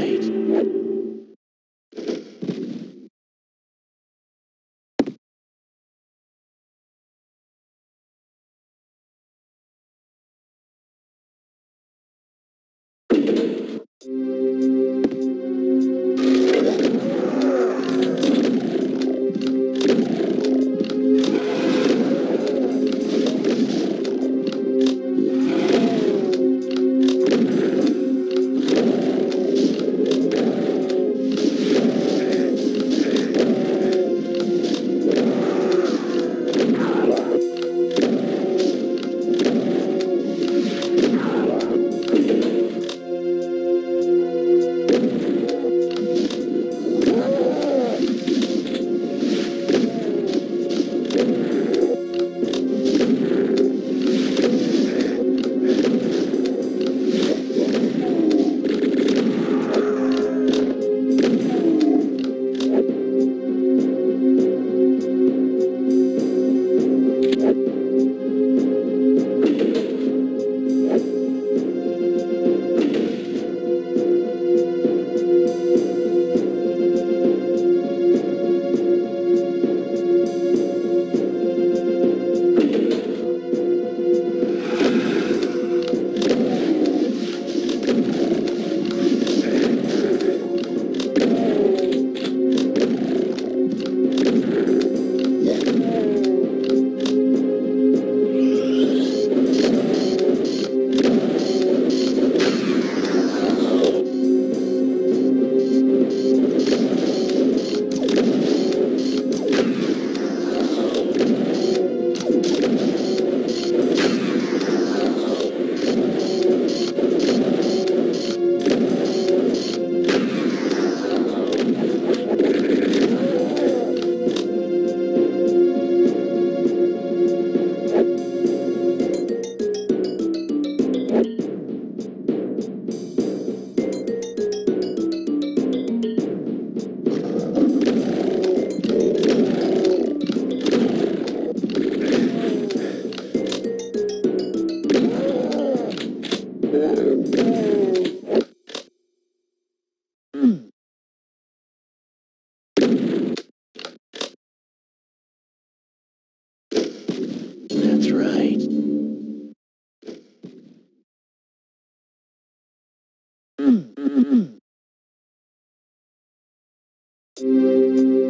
night. Música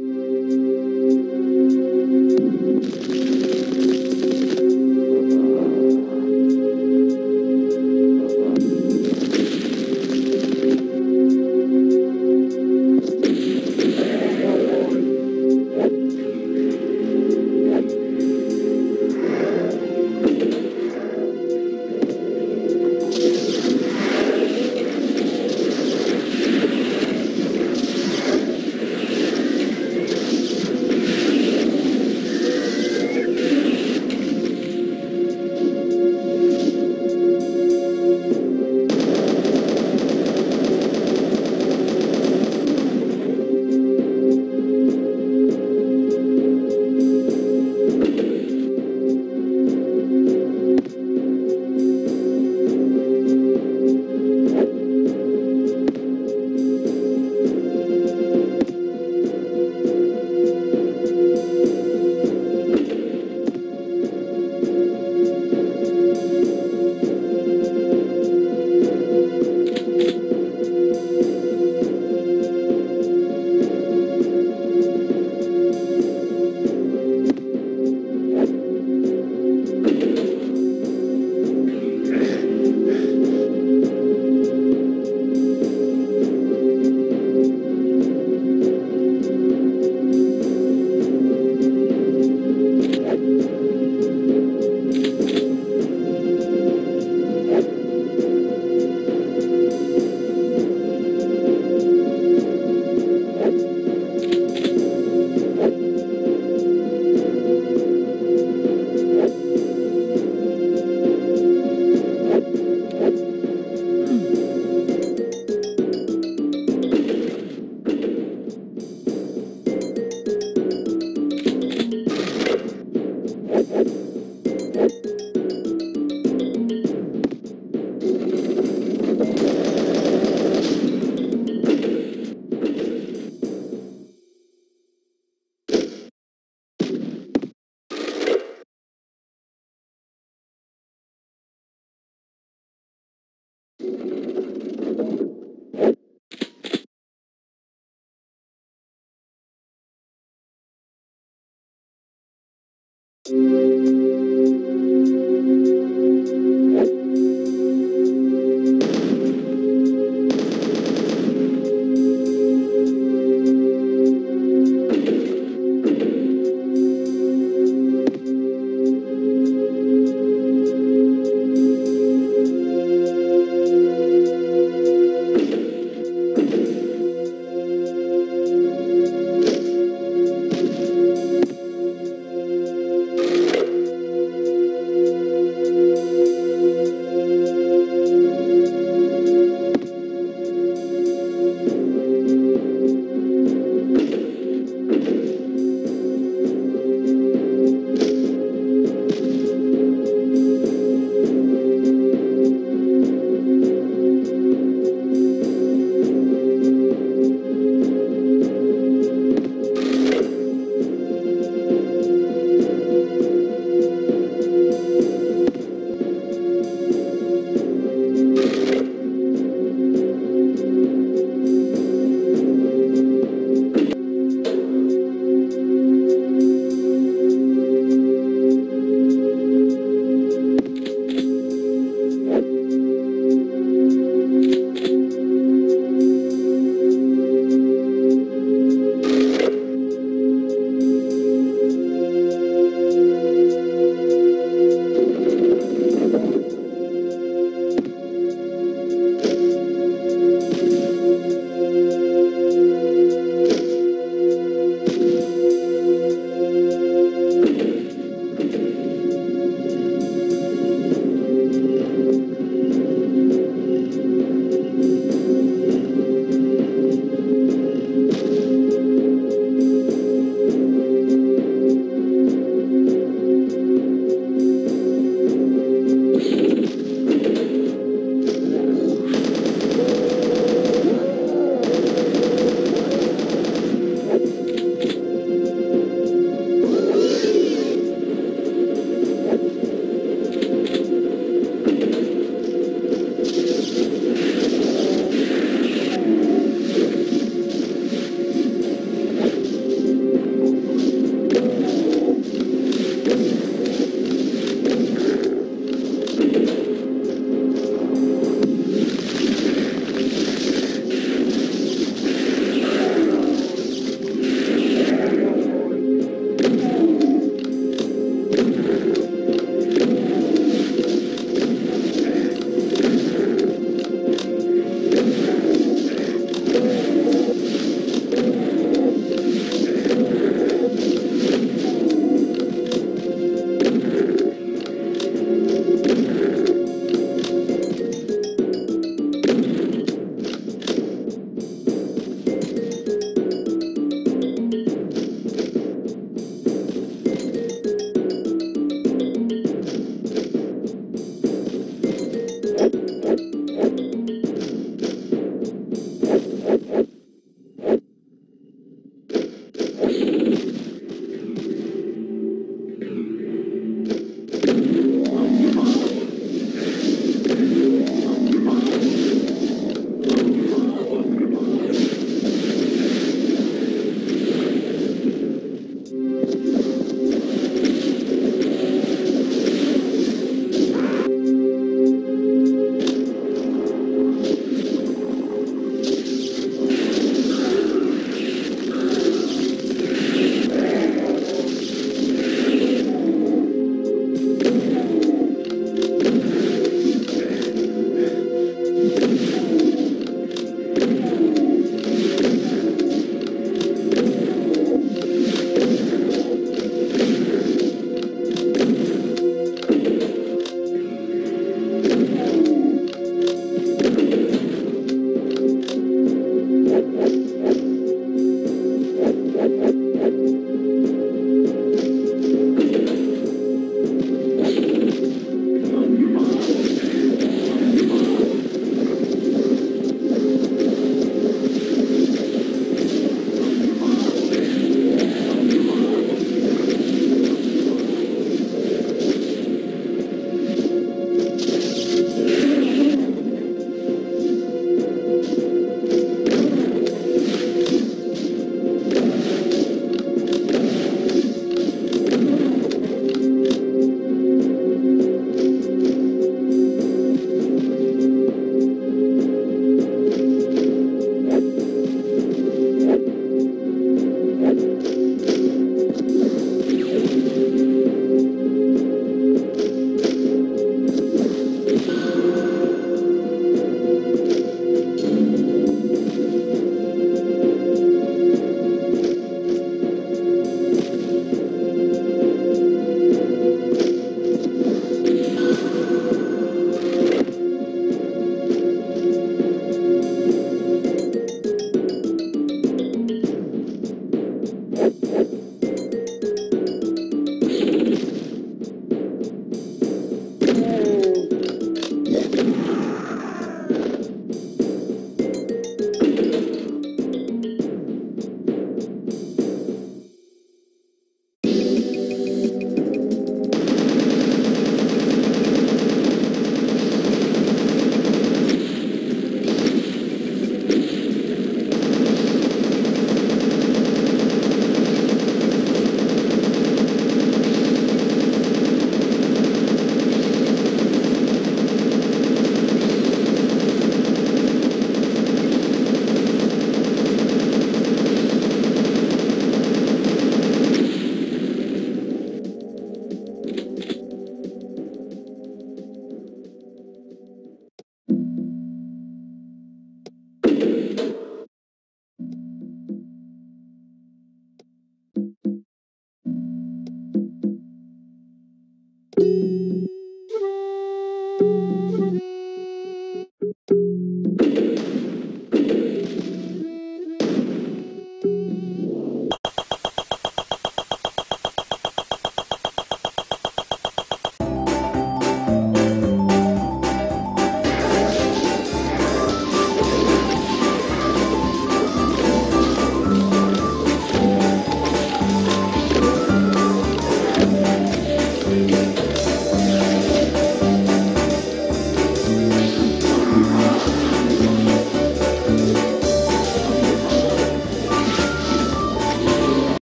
Thank you. thank mm -hmm. you